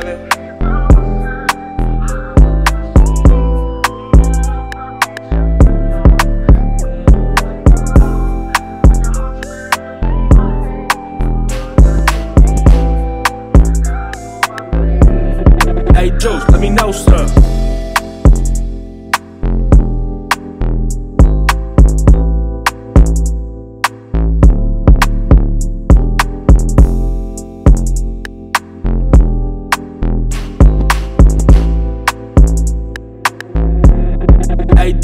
baby. Hey, Juce, let me know, sir.